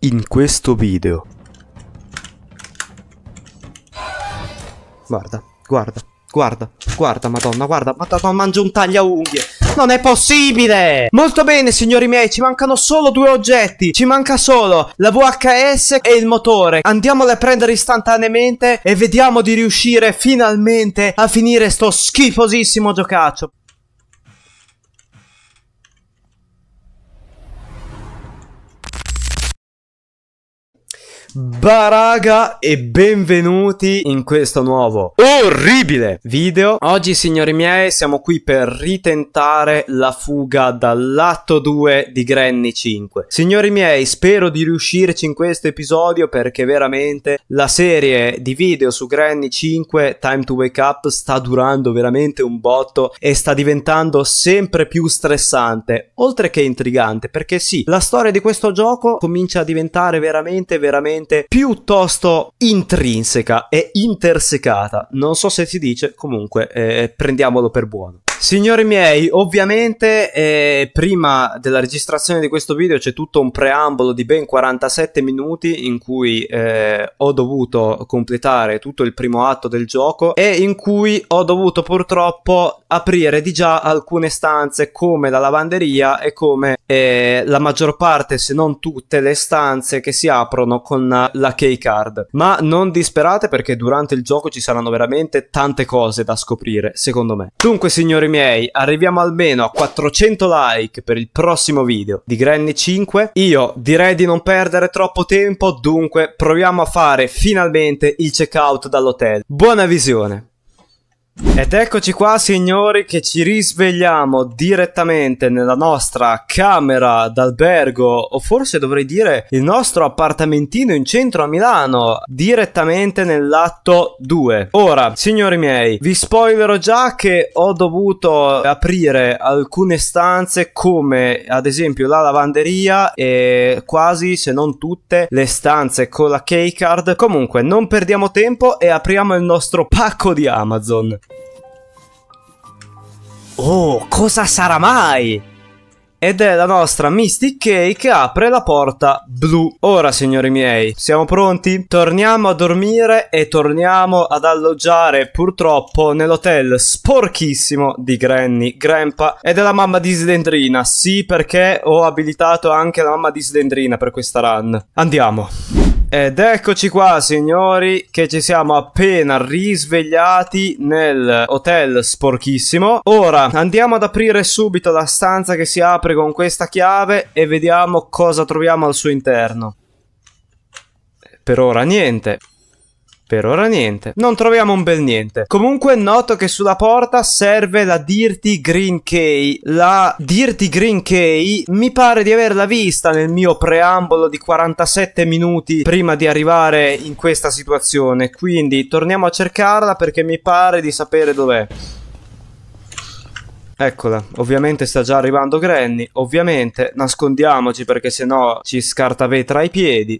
in questo video. Guarda, guarda, guarda, guarda, madonna, guarda, madonna, mangio un taglia unghie. Non è possibile! Molto bene, signori miei, ci mancano solo due oggetti. Ci manca solo la VHS e il motore. Andiamole a prendere istantaneamente e vediamo di riuscire finalmente a finire sto schifosissimo giocaccio. Baraga e benvenuti in questo nuovo orribile video. Oggi signori miei siamo qui per ritentare la fuga dall'atto 2 di Granny 5. Signori miei spero di riuscirci in questo episodio perché veramente la serie di video su Granny 5 Time to Wake Up sta durando veramente un botto e sta diventando sempre più stressante oltre che intrigante perché sì la storia di questo gioco comincia a diventare veramente veramente veramente piuttosto intrinseca e intersecata. Non so se si dice, comunque eh, prendiamolo per buono. Signori miei, ovviamente eh, prima della registrazione di questo video c'è tutto un preambolo di ben 47 minuti in cui eh, ho dovuto completare tutto il primo atto del gioco e in cui ho dovuto purtroppo aprire di già alcune stanze come la lavanderia e come eh, la maggior parte se non tutte le stanze che si aprono con la key card. Ma non disperate perché durante il gioco ci saranno veramente tante cose da scoprire, secondo me. Dunque signori signori miei, arriviamo almeno a 400 like per il prossimo video di Granny 5. Io direi di non perdere troppo tempo, dunque proviamo a fare finalmente il checkout dall'hotel. Buona visione! Ed eccoci qua signori che ci risvegliamo direttamente nella nostra camera d'albergo o forse dovrei dire il nostro appartamentino in centro a Milano direttamente nell'atto 2. Ora signori miei vi spoilerò già che ho dovuto aprire alcune stanze come ad esempio la lavanderia e quasi se non tutte le stanze con la keycard. Comunque non perdiamo tempo e apriamo il nostro pacco di Amazon. Oh, cosa sarà mai? Ed è la nostra Mystic Key che apre la porta blu. Ora, signori miei, siamo pronti? Torniamo a dormire e torniamo ad alloggiare purtroppo nell'hotel sporchissimo di Granny, Grandpa e della mamma di Slendrina. Sì, perché ho abilitato anche la mamma di Slendrina per questa run. Andiamo. Ed eccoci qua signori che ci siamo appena risvegliati nel hotel sporchissimo. Ora andiamo ad aprire subito la stanza che si apre con questa chiave e vediamo cosa troviamo al suo interno. Per ora niente per ora niente. Non troviamo un bel niente. Comunque noto che sulla porta serve la Dirty Green Key. La Dirty Green Key mi pare di averla vista nel mio preambolo di 47 minuti prima di arrivare in questa situazione. Quindi torniamo a cercarla perché mi pare di sapere dov'è. Eccola, ovviamente sta già arrivando Granny, ovviamente nascondiamoci perché sennò ci scarta vetra ai piedi.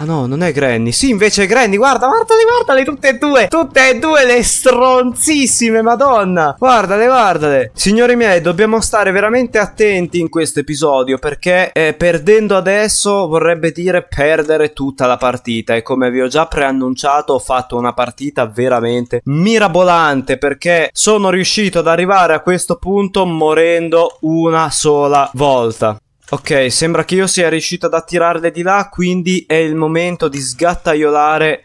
Ah no, non è Granny. Sì, invece è Granny. Guarda, guardale, guardale, tutte e due. Tutte e due le stronzissime, madonna. Guardale, guardale. Signori miei, dobbiamo stare veramente attenti in questo episodio perché eh, perdendo adesso vorrebbe dire perdere tutta la partita. E come vi ho già preannunciato, ho fatto una partita veramente mirabolante perché sono riuscito ad arrivare a questo punto morendo una sola volta. Ok, sembra che io sia riuscito ad attirarle di là, quindi è il momento di sgattaiolare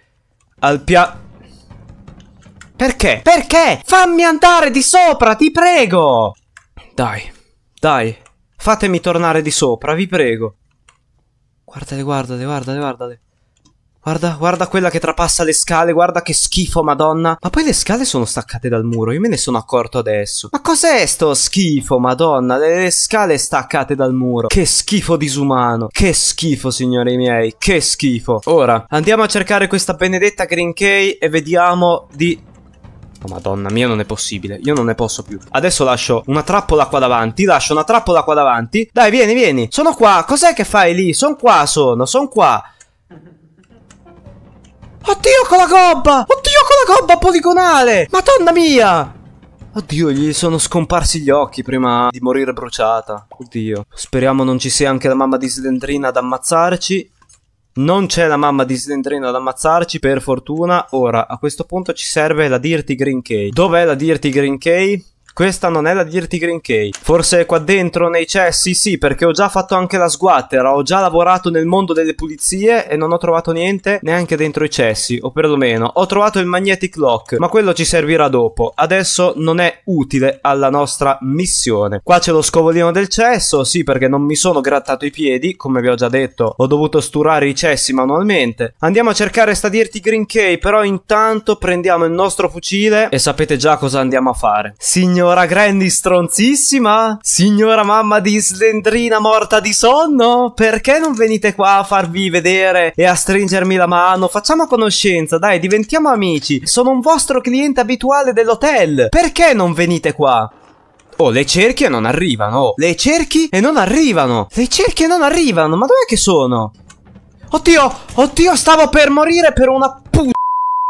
al pia... Perché? Perché? Fammi andare di sopra, ti prego! Dai, dai, fatemi tornare di sopra, vi prego. Guardate, guardate, guardate, guardate. Guarda, guarda quella che trapassa le scale, guarda che schifo, madonna. Ma poi le scale sono staccate dal muro, io me ne sono accorto adesso. Ma cos'è sto schifo, madonna? Le scale staccate dal muro. Che schifo disumano. Che schifo, signori miei, che schifo. Ora, andiamo a cercare questa benedetta Green Key e vediamo di Oh, madonna mia, non è possibile. Io non ne posso più. Adesso lascio una trappola qua davanti. Lascio una trappola qua davanti. Dai, vieni, vieni. Sono qua. Cos'è che fai lì? Sono qua, sono. Sono qua. Oddio con la gobba! Oddio con la gobba poligonale! Madonna mia! Oddio, gli sono scomparsi gli occhi prima di morire bruciata. Oddio. Speriamo non ci sia anche la mamma di Slendrina ad ammazzarci. Non c'è la mamma di Slendrina ad ammazzarci, per fortuna. Ora, a questo punto ci serve la Dirty Green Key. Dov'è la Dirty Green Key? Questa non è la Dirty Green Key. Forse qua dentro nei cessi? Sì, perché ho già fatto anche la sguattera. Ho già lavorato nel mondo delle pulizie e non ho trovato niente neanche dentro i cessi. O perlomeno ho trovato il magnetic lock, ma quello ci servirà dopo. Adesso non è utile alla nostra missione. Qua c'è lo scovolino del cesso. Sì, perché non mi sono grattato i piedi. Come vi ho già detto, ho dovuto sturare i cessi manualmente. Andiamo a cercare sta Dirty Green Key. Però intanto prendiamo il nostro fucile e sapete già cosa andiamo a fare. Signor Signora Granny stronzissima? Signora mamma di Slendrina morta di sonno? Perché non venite qua a farvi vedere e a stringermi la mano? Facciamo conoscenza, dai, diventiamo amici. Sono un vostro cliente abituale dell'hotel. Perché non venite qua? Oh, le cerchie non arrivano. Oh, le cerchi e non arrivano. Le cerchie non arrivano. Ma dov'è che sono? Oddio, oddio, stavo per morire per una puttana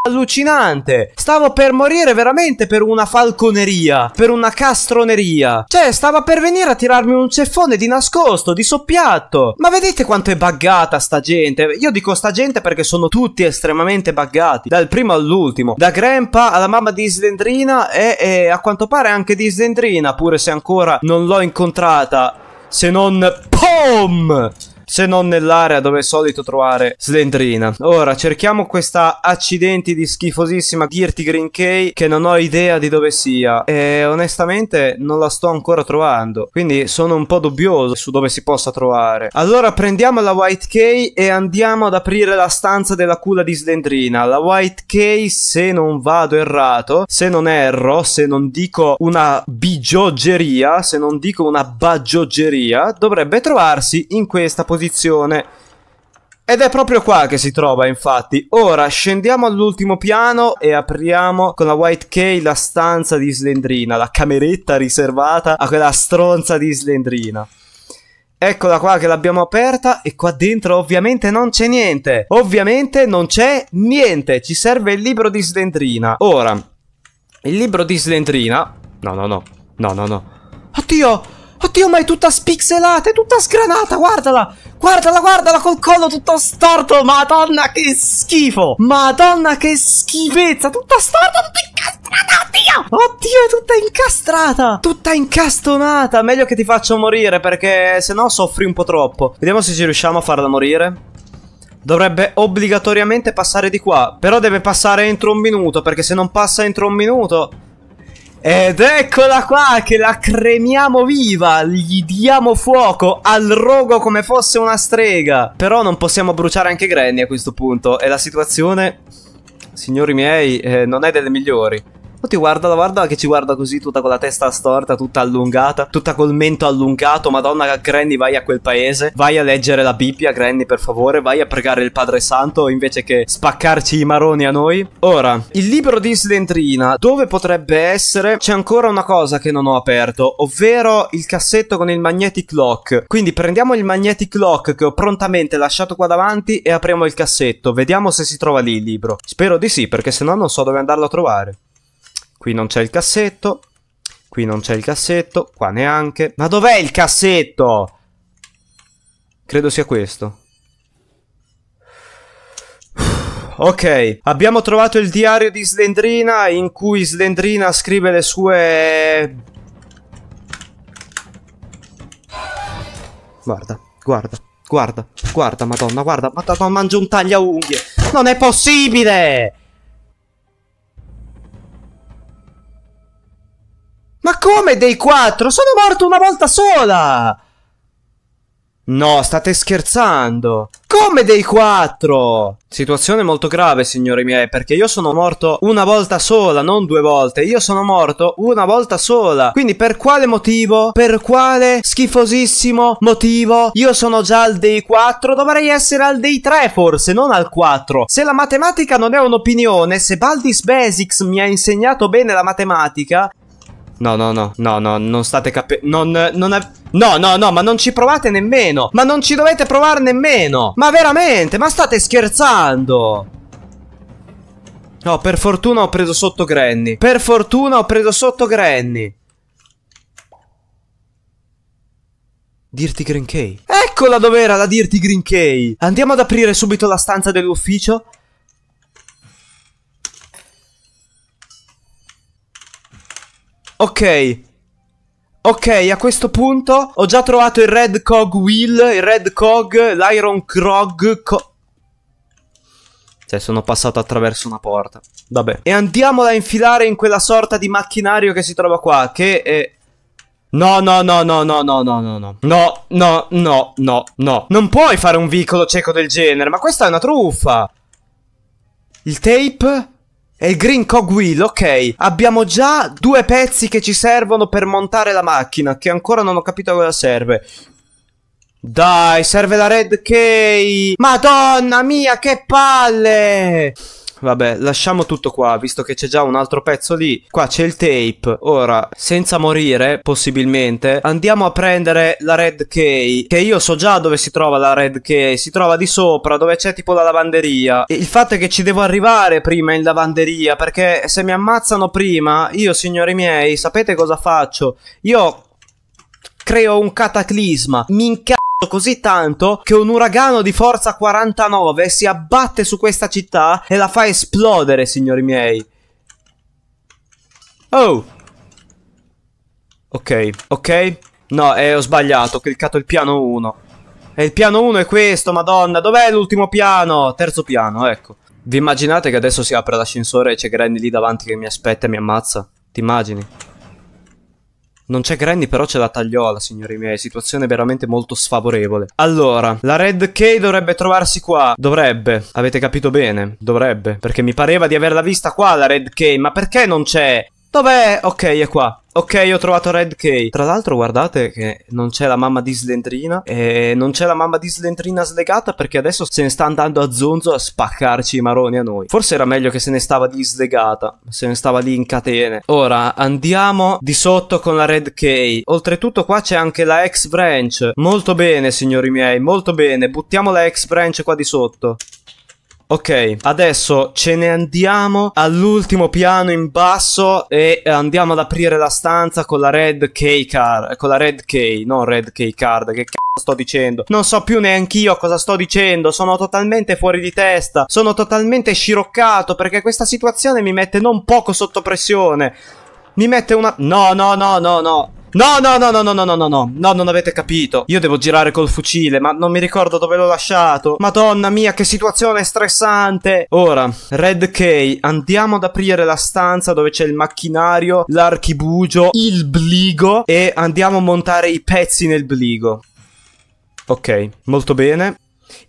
allucinante. Stavo per morire veramente per una falconeria, per una castroneria. Cioè, stava per venire a tirarmi un ceffone di nascosto, di soppiatto. Ma vedete quanto è buggata sta gente? Io dico sta gente perché sono tutti estremamente buggati, dal primo all'ultimo. Da Grandpa alla mamma di Slendrina e, e a quanto pare anche di Slendrina, pure se ancora non l'ho incontrata. Se non... POM! Se non nell'area dove è solito trovare Slendrina. Ora cerchiamo questa accidenti di schifosissima Dirty Green Key che non ho idea di dove sia e onestamente non la sto ancora trovando. Quindi sono un po' dubbioso su dove si possa trovare. Allora prendiamo la White Key e andiamo ad aprire la stanza della culla di Slendrina. La White Key, se non vado errato, se non erro, se non dico una bigioggeria, se non dico una baggioggeria, dovrebbe trovarsi in questa posizione posizione. Ed è proprio qua che si trova, infatti. Ora scendiamo all'ultimo piano e apriamo con la White Key la stanza di Slendrina, la cameretta riservata a quella stronza di Slendrina. Eccola qua che l'abbiamo aperta e qua dentro ovviamente non c'è niente. Ovviamente non c'è niente. Ci serve il libro di Slendrina. Ora, il libro di Slendrina... No, no, no. No, no, no. Oddio! Oddio, ma è tutta spixelata, è tutta sgranata, guardala! Guardala, guardala col collo tutto storto! Madonna, che schifo! Madonna, che schifezza! Tutta storta, tutta incastrata, oddio! Oddio, è tutta incastrata! Tutta incastonata! Meglio che ti faccio morire, perché se no soffri un po' troppo. Vediamo se ci riusciamo a farla morire. Dovrebbe obbligatoriamente passare di qua. Però deve passare entro un minuto, perché se non passa entro un minuto... Ed eccola qua che la cremiamo viva, gli diamo fuoco al rogo come fosse una strega. Però non possiamo bruciare anche Granny a questo punto e la situazione, signori miei, eh, non è delle migliori. Oddio, guarda, guarda che ci guarda così, tutta con la testa storta, tutta allungata, tutta col mento allungato. Madonna, Granny, vai a quel paese. Vai a leggere la Bibbia, Granny, per favore. Vai a pregare il Padre Santo invece che spaccarci i maroni a noi. Ora, il libro di Slendrina, dove potrebbe essere? C'è ancora una cosa che non ho aperto, ovvero il cassetto con il magnetic lock. Quindi prendiamo il magnetic lock che ho prontamente lasciato qua davanti e apriamo il cassetto. Vediamo se si trova lì il libro. Spero di sì, perché se no non so dove andarlo a trovare. Qui non c'è il cassetto. Qui non c'è il cassetto. Qua neanche. Ma dov'è il cassetto? Credo sia questo. Ok, abbiamo trovato il diario di Slendrina in cui Slendrina scrive le sue... Guarda, guarda, guarda, guarda, madonna, guarda, madonna, mangio un taglia unghie. Non è possibile! Ma come dei quattro? Sono morto una volta sola! No, state scherzando. Come dei quattro? Situazione molto grave, signori miei, perché io sono morto una volta sola, non due volte. Io sono morto una volta sola. Quindi per quale motivo? Per quale schifosissimo motivo? Io sono già al day 4, dovrei essere al day 3 forse, non al 4. Se la matematica non è un'opinione, se Baldis Basics mi ha insegnato bene la matematica, No, no, no, no, no, non state capendo. Non, non No, no, no, ma non ci provate nemmeno. Ma non ci dovete provare nemmeno. Ma veramente, ma state scherzando. No, per fortuna ho preso sotto Granny. Per fortuna ho preso sotto Granny. Dirty Green Key. Eccola dov'era la Dirty Green Key. Andiamo ad aprire subito la stanza dell'ufficio. Ok. Ok, a questo punto ho già trovato il Red Cog Wheel, il Red Cog, l'Iron Krog... Co cioè, sono passato attraverso una porta. Vabbè. E andiamola a infilare in quella sorta di macchinario che si trova qua, che è... No, no, no, no, no, no, no, no, no. No, no, no, no, no. Non puoi fare un vicolo cieco del genere, ma questa è una truffa. Il tape? E il green cogwheel, ok. Abbiamo già due pezzi che ci servono per montare la macchina, che ancora non ho capito a cosa serve. Dai, serve la red key. Madonna mia, che palle! Vabbè, lasciamo tutto qua, visto che c'è già un altro pezzo lì. Qua c'è il tape. Ora, senza morire, possibilmente, andiamo a prendere la red key. Che io so già dove si trova la red key. Si trova di sopra, dove c'è tipo la lavanderia. E il fatto è che ci devo arrivare prima in lavanderia, perché se mi ammazzano prima, io, signori miei, sapete cosa faccio? Io creo un cataclisma. Mi incazzo così tanto che un uragano di forza 49 si abbatte su questa città e la fa esplodere, signori miei. Oh. Ok, ok. No, eh, ho sbagliato, ho cliccato il piano 1. E il piano 1 è questo, madonna. Dov'è l'ultimo piano? Terzo piano, ecco. Vi immaginate che adesso si apre l'ascensore e c'è Granny lì davanti che mi aspetta e mi ammazza? Ti immagini? Non c'è Granny, però c'è la tagliola, signori miei. Situazione veramente molto sfavorevole. Allora, la Red K dovrebbe trovarsi qua. Dovrebbe. Avete capito bene? Dovrebbe. Perché mi pareva di averla vista qua, la Red K. Ma perché non c'è? Dov'è? Ok, è qua. Ok, ho trovato Red K. Tra l'altro, guardate che non c'è la mamma di Slendrina. E non c'è la mamma di Slendrina slegata perché adesso se ne sta andando a zonzo a spaccarci i maroni a noi. Forse era meglio che se ne stava lì slegata. Se ne stava lì in catene. Ora andiamo di sotto con la Red K. Oltretutto, qua c'è anche la X branch. Molto bene, signori miei, molto bene. Buttiamo la X branch qua di sotto. Ok, adesso ce ne andiamo all'ultimo piano in basso e andiamo ad aprire la stanza con la red key card, con la red key, non red key card, che cazzo sto dicendo? Non so più neanch'io cosa sto dicendo, sono totalmente fuori di testa, sono totalmente sciroccato perché questa situazione mi mette non poco sotto pressione. Mi mette una... No, no, no, no, no. No, no, no, no, no, no, no, no, no, no, non avete capito. Io devo girare col fucile, ma non mi ricordo dove l'ho lasciato. Madonna mia, che situazione stressante. Ora, Red K, andiamo ad aprire la stanza dove c'è il macchinario, l'archibugio, il bligo e andiamo a montare i pezzi nel bligo. Ok, molto bene.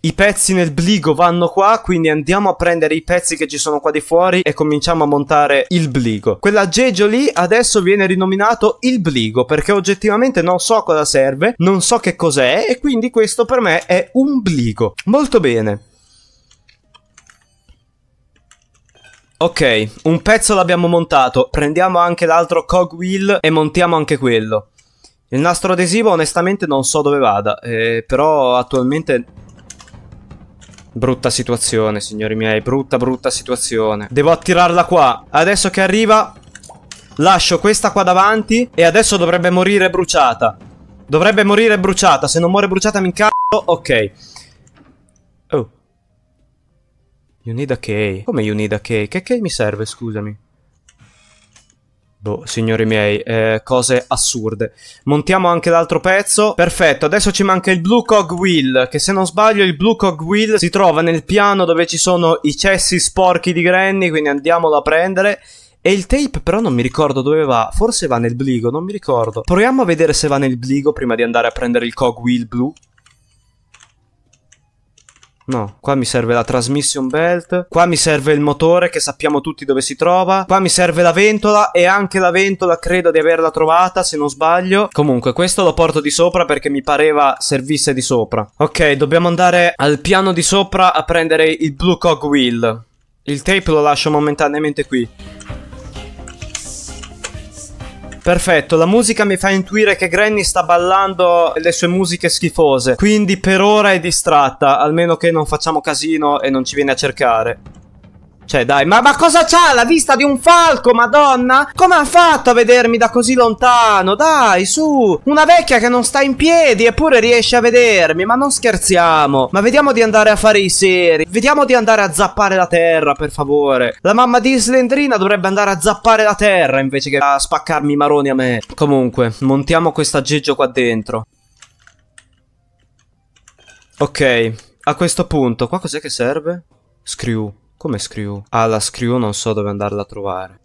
I pezzi nel bligo vanno qua, quindi andiamo a prendere i pezzi che ci sono qua di fuori e cominciamo a montare il bligo. Quell'aggeggio lì adesso viene rinominato il bligo perché oggettivamente non so cosa serve, non so che cos'è e quindi questo per me è un bligo. Molto bene. Ok, un pezzo l'abbiamo montato, prendiamo anche l'altro cogwheel e montiamo anche quello. Il nastro adesivo onestamente non so dove vada, eh, però attualmente Brutta situazione, signori miei. Brutta, brutta situazione. Devo attirarla qua. Adesso che arriva, lascio questa qua davanti. E adesso dovrebbe morire bruciata. Dovrebbe morire bruciata. Se non muore bruciata mi incazzo. Ok. Oh. You need a key. Come you need a key? Che key mi serve, scusami? Boh, signori miei, eh, cose assurde. Montiamo anche l'altro pezzo. Perfetto, adesso ci manca il Blue Cog Wheel, che se non sbaglio il Blue Cog Wheel si trova nel piano dove ci sono i cessi sporchi di Granny, quindi andiamolo a prendere. E il tape però non mi ricordo dove va, forse va nel bligo, non mi ricordo. Proviamo a vedere se va nel bligo prima di andare a prendere il Cog Wheel blu. No, qua mi serve la transmission belt, qua mi serve il motore che sappiamo tutti dove si trova, qua mi serve la ventola e anche la ventola credo di averla trovata se non sbaglio. Comunque questo lo porto di sopra perché mi pareva servisse di sopra. Ok, dobbiamo andare al piano di sopra a prendere il blue cog wheel. Il tape lo lascio momentaneamente qui. Perfetto, la musica mi fa intuire che Granny sta ballando le sue musiche schifose. Quindi per ora è distratta, almeno che non facciamo casino e non ci viene a cercare. Cioè, dai, ma, ma cosa c'ha la vista di un falco, madonna? Come ha fatto a vedermi da così lontano? Dai, su! Una vecchia che non sta in piedi eppure riesce a vedermi, ma non scherziamo. Ma vediamo di andare a fare i seri. Vediamo di andare a zappare la terra, per favore. La mamma di Slendrina dovrebbe andare a zappare la terra invece che a spaccarmi i maroni a me. Comunque, montiamo questo aggeggio qua dentro. Ok, a questo punto, qua cos'è che serve? Screw. Come screw? Ah, la screw non so dove andarla a trovare.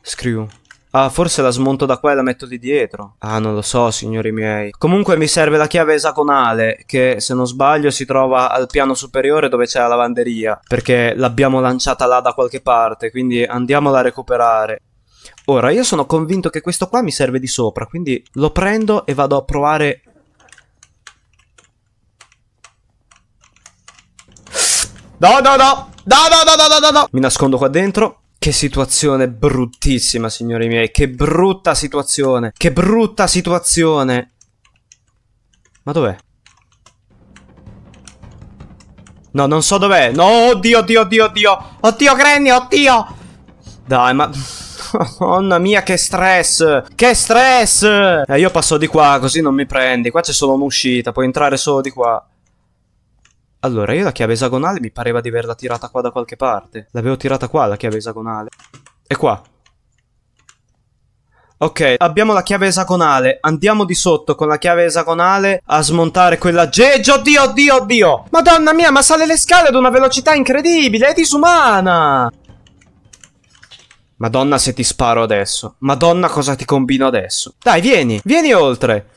Screw. Ah, forse la smonto da qua e la metto di dietro. Ah, non lo so, signori miei. Comunque mi serve la chiave esagonale, che se non sbaglio si trova al piano superiore dove c'è la lavanderia. Perché l'abbiamo lanciata là da qualche parte, quindi andiamola a recuperare. Ora, io sono convinto che questo qua mi serve di sopra, quindi lo prendo e vado a provare... No, no, no! No, no, no, no, no, no! Mi nascondo qua dentro. Che situazione bruttissima, signori miei. Che brutta situazione. Che brutta situazione. Ma dov'è? No, non so dov'è. No, oddio, oddio, oddio, oddio. Oddio, Granny, oddio. Dai, ma... Madonna mia, che stress! Che stress! Eh, io passo di qua, così non mi prendi. Qua c'è solo un'uscita, puoi entrare solo di qua. Allora, io la chiave esagonale mi pareva di averla tirata qua da qualche parte. L'avevo tirata qua, la chiave esagonale. È qua. Ok, abbiamo la chiave esagonale. Andiamo di sotto con la chiave esagonale a smontare quell'aggeggio. Oddio, oddio, oddio! Madonna mia, ma sale le scale ad una velocità incredibile! È disumana! Madonna se ti sparo adesso. Madonna cosa ti combino adesso. Dai, vieni, vieni oltre.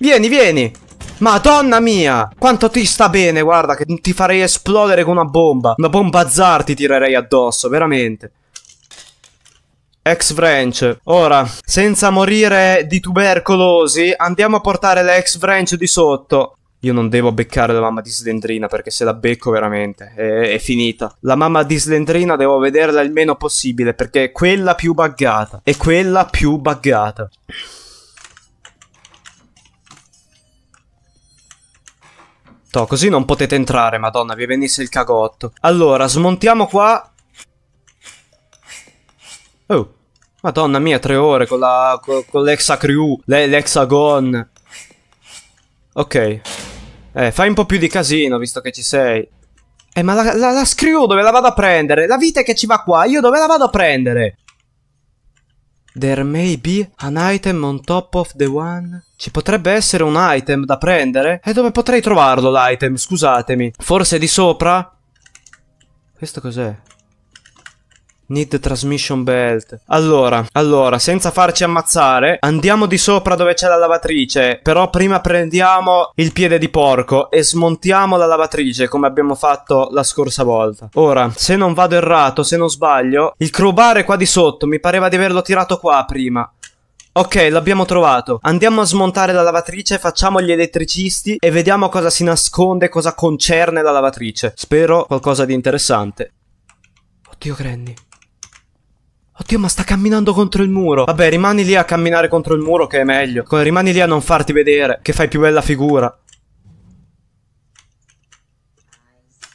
Vieni, vieni. Madonna mia! Quanto ti sta bene, guarda, che ti farei esplodere con una bomba. Una bomba zar ti tirerei addosso, veramente. Ex French. Ora, senza morire di tubercolosi, andiamo a portare l'ex French di sotto. Io non devo beccare la mamma di Slendrina perché se la becco veramente è, è, finita. La mamma di Slendrina devo vederla il meno possibile perché è quella più buggata. È quella più buggata. Toh, così non potete entrare, madonna, vi venisse il cagotto. Allora, smontiamo qua. Oh, madonna mia, tre ore con la... con, con l'exa crew, l'hexagon. Ok. Eh, fai un po' più di casino, visto che ci sei. Eh, ma la, la, la screw dove la vado a prendere? La vite che ci va qua, io dove la vado a prendere? There may be an item on top of the one. Ci potrebbe essere un item da prendere? E dove potrei trovarlo l'item? Scusatemi. Forse di sopra? Questo cos'è? Need transmission belt. Allora, allora, senza farci ammazzare, andiamo di sopra dove c'è la lavatrice. Però prima prendiamo il piede di porco e smontiamo la lavatrice come abbiamo fatto la scorsa volta. Ora, se non vado errato, se non sbaglio, il crowbar è qua di sotto. Mi pareva di averlo tirato qua prima. Ok, l'abbiamo trovato. Andiamo a smontare la lavatrice, facciamo gli elettricisti e vediamo cosa si nasconde, cosa concerne la lavatrice. Spero qualcosa di interessante. Oddio, Granny. Oddio, ma sta camminando contro il muro. Vabbè, rimani lì a camminare contro il muro che è meglio. Rimani lì a non farti vedere, che fai più bella figura.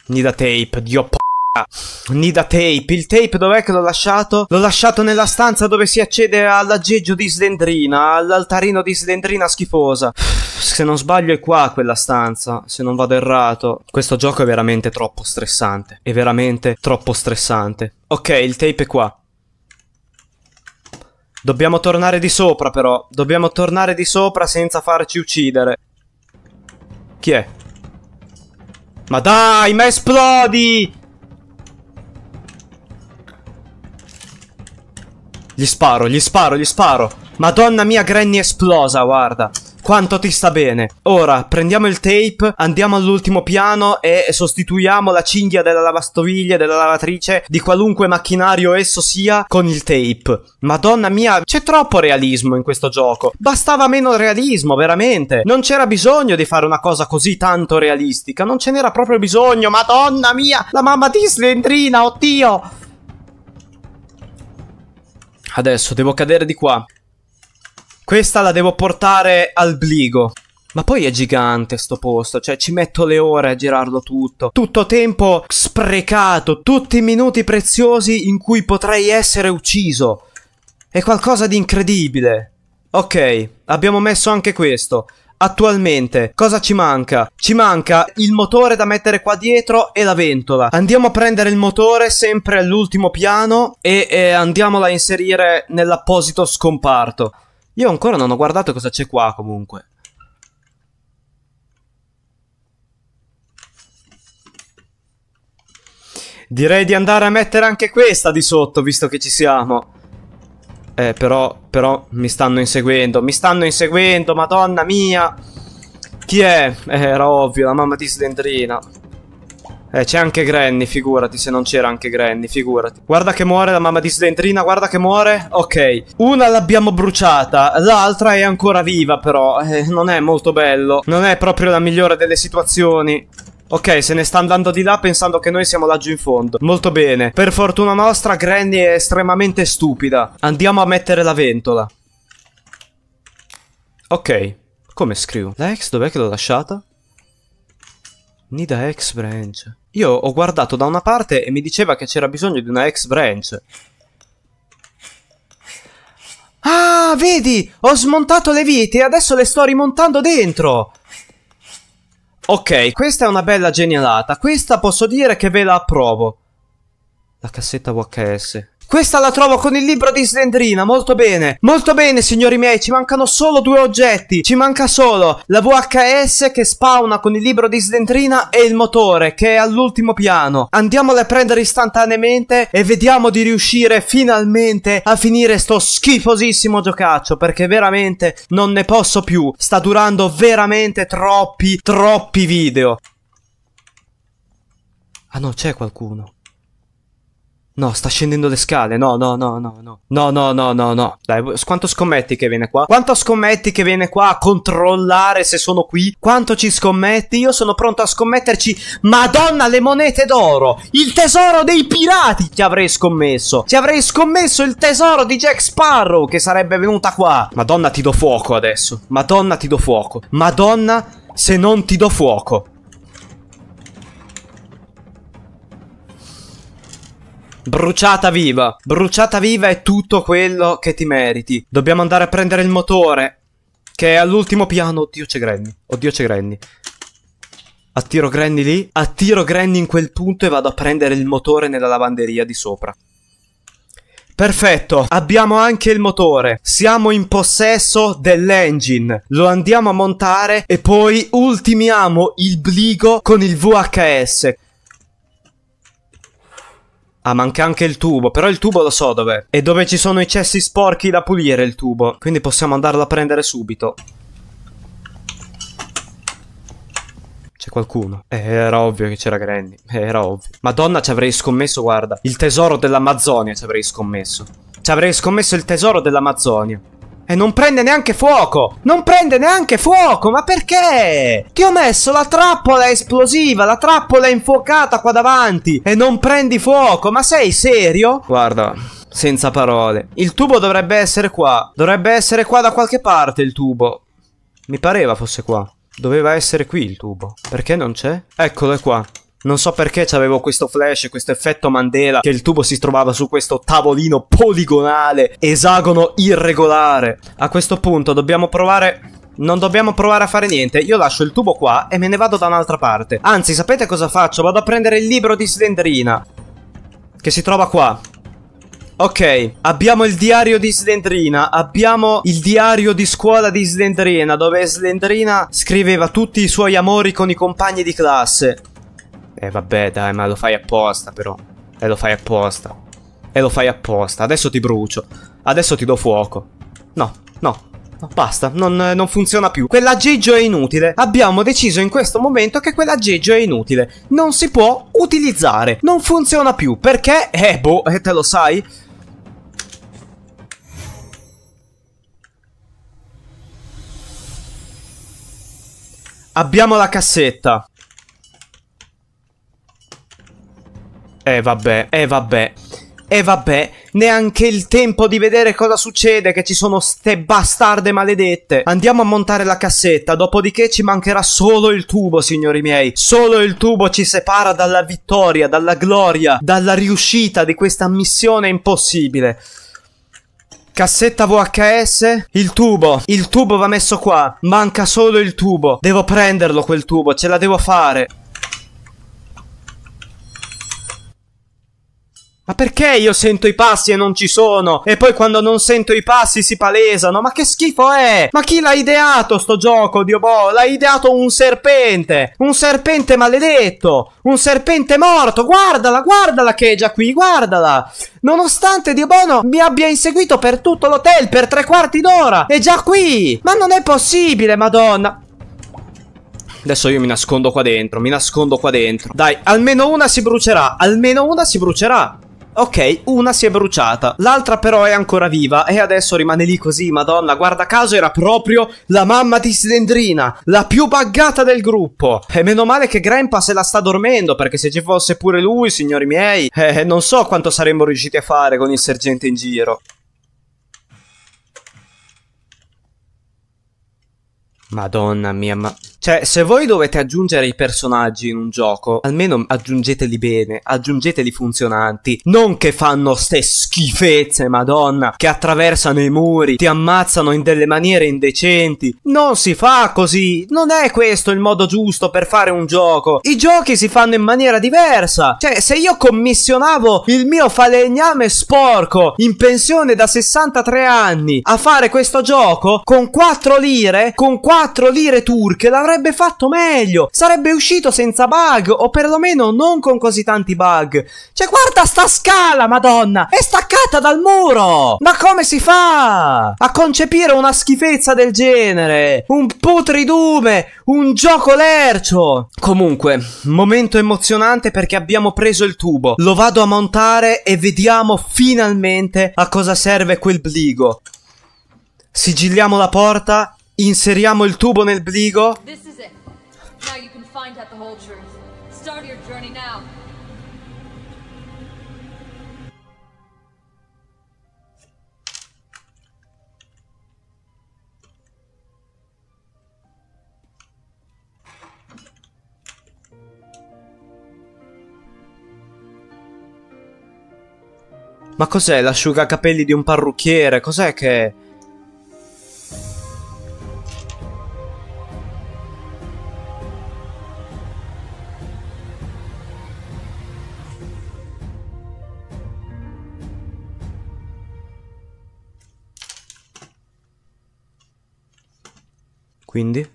Nida tape, dio p***a. Nida tape. Il tape dov'è che l'ho lasciato? L'ho lasciato nella stanza dove si accede all'aggeggio di Slendrina, all'altarino di Slendrina schifosa. Se non sbaglio è qua quella stanza, se non vado errato. Questo gioco è veramente troppo stressante. È veramente troppo stressante. Ok, il tape è qua. Dobbiamo tornare di sopra però. Dobbiamo tornare di sopra senza farci uccidere. Chi è? Ma dai, ma esplodi! Gli sparo, gli sparo, gli sparo. Madonna mia, Granny esplosa, guarda. Quanto ti sta bene. Ora, prendiamo il tape, andiamo all'ultimo piano e sostituiamo la cinghia della lavastoviglie, della lavatrice, di qualunque macchinario esso sia, con il tape. Madonna mia, c'è troppo realismo in questo gioco. Bastava meno realismo, veramente. Non c'era bisogno di fare una cosa così tanto realistica. Non ce n'era proprio bisogno. Madonna mia, la mamma di Slendrina, oddio. Adesso devo cadere di qua. Questa la devo portare al bligo. Ma poi è gigante sto posto, cioè ci metto le ore a girarlo tutto. Tutto tempo sprecato, tutti i minuti preziosi in cui potrei essere ucciso. È qualcosa di incredibile. Ok, abbiamo messo anche questo. Attualmente, cosa ci manca? Ci manca il motore da mettere qua dietro e la ventola. Andiamo a prendere il motore sempre all'ultimo piano e, e andiamolo a inserire nell'apposito scomparto. Io ancora non ho guardato cosa c'è qua comunque. Direi di andare a mettere anche questa di sotto, visto che ci siamo. Eh, però, però, mi stanno inseguendo, mi stanno inseguendo, madonna mia. Chi è? Eh, era ovvio, la mamma di Slendrina. Eh, c'è anche Granny, figurati se non c'era anche Granny, figurati. Guarda che muore la mamma di Slendrina, guarda che muore. Ok, una l'abbiamo bruciata, l'altra è ancora viva però. Eh, non è molto bello, non è proprio la migliore delle situazioni. Ok, se ne sta andando di là pensando che noi siamo laggiù in fondo. Molto bene. Per fortuna nostra, Granny è estremamente stupida. Andiamo a mettere la ventola. Ok. Come scrivo? La ex dov'è che l'ho lasciata? Nida ex branch. Io ho guardato da una parte e mi diceva che c'era bisogno di una ex branch. Ah, vedi? Ho smontato le viti e adesso le sto rimontando dentro. Ok, questa è una bella genialata. Questa posso dire che ve la approvo. La cassetta VHS. Questa la trovo con il libro di Slendrina, molto bene. Molto bene, signori miei, ci mancano solo due oggetti. Ci manca solo la VHS che spawna con il libro di Slendrina e il motore che è all'ultimo piano. Andiamole a prendere istantaneamente e vediamo di riuscire finalmente a finire sto schifosissimo giocaccio perché veramente non ne posso più. Sta durando veramente troppi, troppi video. Ah no, c'è qualcuno. No, sta scendendo le scale. No, no, no, no, no. No, no, no, no, no. Dai, quanto scommetti che viene qua? Quanto scommetti che viene qua a controllare se sono qui? Quanto ci scommetti? Io sono pronto a scommetterci. Madonna, le monete d'oro! Il tesoro dei pirati ti avrei scommesso. Ti avrei scommesso il tesoro di Jack Sparrow che sarebbe venuta qua. Madonna, ti do fuoco adesso. Madonna, ti do fuoco. Madonna, se non ti do fuoco. Bruciata viva. Bruciata viva è tutto quello che ti meriti. Dobbiamo andare a prendere il motore. Che è all'ultimo piano. Oddio c'è Granny. Oddio c'è Granny. Attiro Granny lì. Attiro Granny in quel punto e vado a prendere il motore nella lavanderia di sopra. Perfetto, abbiamo anche il motore. Siamo in possesso dell'engine. Lo andiamo a montare e poi ultimiamo il bligo con il VHS. Ah, manca anche il tubo, però il tubo lo so dov'è. E dove ci sono i cessi sporchi da pulire il tubo. Quindi possiamo andarlo a prendere subito. C'è qualcuno? Eh, era ovvio che c'era Granny. Eh, era ovvio. Madonna, ci avrei scommesso, guarda. Il tesoro dell'Amazzonia ci avrei scommesso. Ci avrei scommesso il tesoro dell'Amazzonia. E non prende neanche fuoco! Non prende neanche fuoco! Ma perché? Ti ho messo la trappola esplosiva, la trappola infuocata qua davanti e non prendi fuoco! Ma sei serio? Guarda, senza parole. Il tubo dovrebbe essere qua. Dovrebbe essere qua da qualche parte il tubo. Mi pareva fosse qua. Doveva essere qui il tubo. Perché non c'è? Eccolo, è qua. Non so perché c'avevo questo flash, questo effetto Mandela, che il tubo si trovava su questo tavolino poligonale, esagono irregolare. A questo punto dobbiamo provare... Non dobbiamo provare a fare niente, io lascio il tubo qua e me ne vado da un'altra parte. Anzi, sapete cosa faccio? Vado a prendere il libro di Slendrina, che si trova qua. Ok, abbiamo il diario di Slendrina, abbiamo il diario di scuola di Slendrina, dove Slendrina scriveva tutti i suoi amori con i compagni di classe. Eh vabbè dai, ma lo fai apposta però. E lo fai apposta. E lo fai apposta. Adesso ti brucio. Adesso ti do fuoco. No, no. no basta, non, non, funziona più. Quell'aggeggio è inutile. Abbiamo deciso in questo momento che quell'aggeggio è inutile. Non si può utilizzare. Non funziona più. Perché? Eh, boh, eh, te lo sai? Abbiamo la cassetta. E eh, vabbè, e eh, vabbè. E eh, vabbè, neanche il tempo di vedere cosa succede, che ci sono ste bastarde maledette. Andiamo a montare la cassetta, dopodiché ci mancherà solo il tubo, signori miei. Solo il tubo ci separa dalla vittoria, dalla gloria, dalla riuscita di questa missione impossibile. Cassetta VHS, il tubo, il tubo va messo qua, manca solo il tubo, devo prenderlo quel tubo, ce la devo fare. Ma perché io sento i passi e non ci sono? E poi quando non sento i passi si palesano? Ma che schifo è? Ma chi l'ha ideato sto gioco, Dio boh? L'ha ideato un serpente! Un serpente maledetto! Un serpente morto! Guardala, guardala che è già qui, guardala! Nonostante Dio Bono mi abbia inseguito per tutto l'hotel per tre quarti d'ora! È già qui! Ma non è possibile, madonna! Adesso io mi nascondo qua dentro, mi nascondo qua dentro. Dai, almeno una si brucerà, almeno una si brucerà. Ok, una si è bruciata, l'altra però è ancora viva e adesso rimane lì così, madonna, guarda caso era proprio la mamma di Slendrina, la più buggata del gruppo. E meno male che Grandpa se la sta dormendo, perché se ci fosse pure lui, signori miei, eh, non so quanto saremmo riusciti a fare con il sergente in giro. Madonna mia, ma... Cioè, se voi dovete aggiungere i personaggi in un gioco, almeno aggiungeteli bene, aggiungeteli funzionanti. Non che fanno ste schifezze, madonna, che attraversano i muri, ti ammazzano in delle maniere indecenti. Non si fa così. Non è questo il modo giusto per fare un gioco. I giochi si fanno in maniera diversa. Cioè, se io commissionavo il mio falegname sporco in pensione da 63 anni a fare questo gioco con 4 lire, con 4 lire turche, l'avrei avrebbe fatto meglio. Sarebbe uscito senza bug, o perlomeno non con così tanti bug. Cioè, guarda sta scala, madonna! È staccata dal muro! Ma come si fa a concepire una schifezza del genere? Un putridume, un gioco lercio. Comunque, momento emozionante perché abbiamo preso il tubo. Lo vado a montare e vediamo finalmente a cosa serve quel bligo. Sigilliamo la porta Inseriamo il tubo nel bligo. Find out the whole truth. Start your journey now. Ma cos'è l'asciugacapelli di un parrucchiere? Cos'è che... Quindi?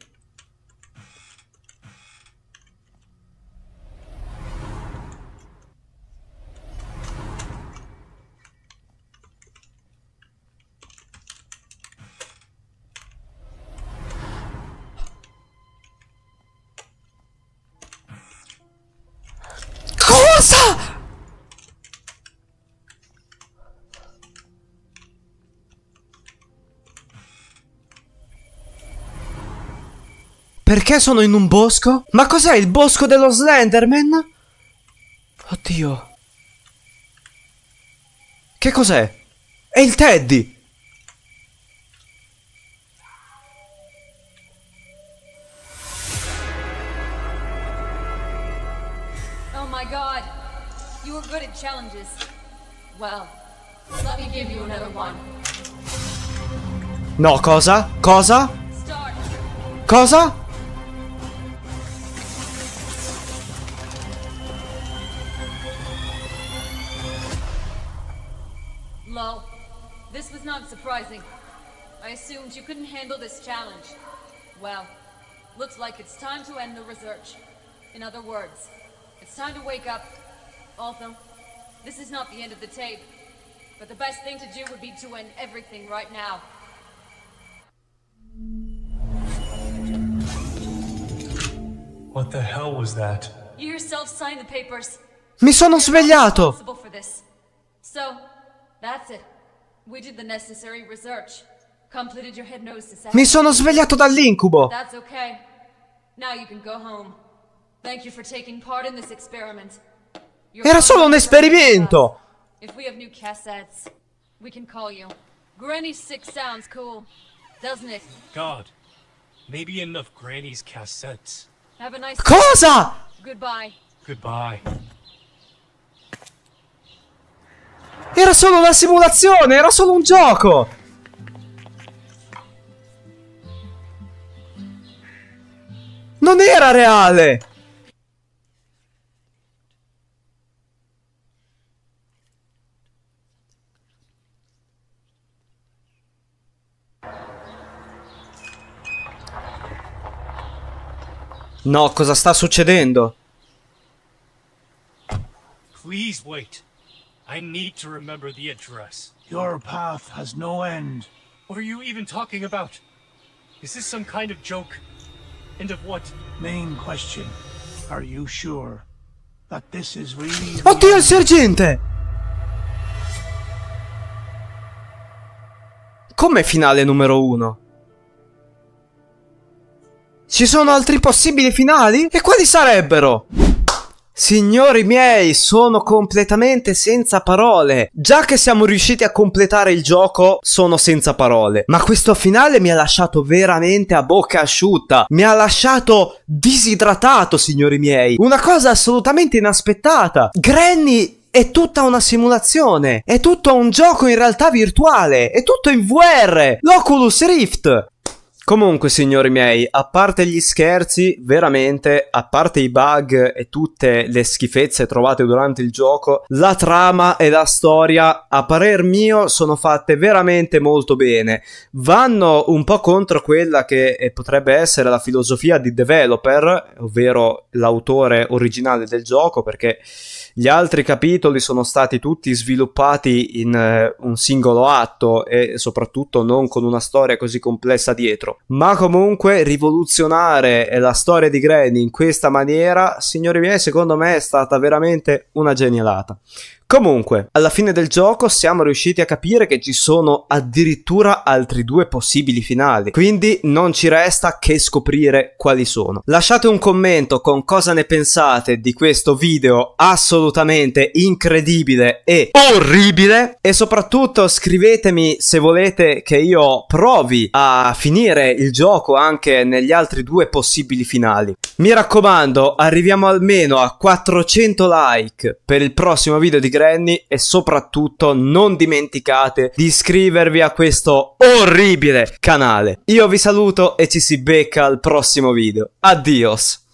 Perché sono in un bosco? Ma cos'è il bosco dello Slenderman? Oddio. Che cos'è? È il Teddy! Oh my god. You were good at challenges. Well, let me give you another one. No, cosa? Cosa? Cosa? I you couldn't handle this challenge. Well, looks like it's time to end the research. In other words, it's time to wake up. Although, this is not the end of the tape. But the best thing to do would be to end everything right now. What the hell was that? You yourself signed the papers. Mi sono svegliato! So, that's it. We did the necessary research. Hypnosis. Mi sono svegliato dall'incubo. That's okay. Now you can go home. Thank you for taking part in this experiment. Era solo un esperimento. If we have new cassettes, we can call you. Granny 6 sounds cool, doesn't it? God. Maybe enough Granny's cassettes. Have a nice Cosa? Goodbye. Goodbye. Era solo una simulazione, era solo un gioco. Non era reale. No, cosa sta succedendo? Please wait. I need to remember the address. Your path has no end. What are you even talking about? Is this some kind of joke? And of what? Main question. Are you sure that this is really Oddio, il sergente! Come finale numero uno? Ci sono altri possibili finali? E quali sarebbero? Signori miei, sono completamente senza parole. Già che siamo riusciti a completare il gioco, sono senza parole. Ma questo finale mi ha lasciato veramente a bocca asciutta. Mi ha lasciato disidratato, signori miei. Una cosa assolutamente inaspettata. Granny è tutta una simulazione. È tutto un gioco in realtà virtuale. È tutto in VR. L'Oculus Rift. Comunque, signori miei, a parte gli scherzi, veramente, a parte i bug e tutte le schifezze trovate durante il gioco, la trama e la storia, a parer mio, sono fatte veramente molto bene. Vanno un po' contro quella che eh, potrebbe essere la filosofia di developer, ovvero l'autore originale del gioco, perché gli altri capitoli sono stati tutti sviluppati in eh, un singolo atto e soprattutto non con una storia così complessa dietro. Ma comunque rivoluzionare la storia di Granny in questa maniera, signori miei, secondo me è stata veramente una genialata. Comunque, alla fine del gioco siamo riusciti a capire che ci sono addirittura altri due possibili finali, quindi non ci resta che scoprire quali sono. Lasciate un commento con cosa ne pensate di questo video assolutamente incredibile e orribile e soprattutto scrivetemi se volete che io provi a finire il gioco anche negli altri due possibili finali. Mi raccomando, arriviamo almeno a 400 like per il prossimo video di Granny e soprattutto non dimenticate di iscrivervi a questo orribile canale. Io vi saluto e ci si becca al prossimo video. Addios!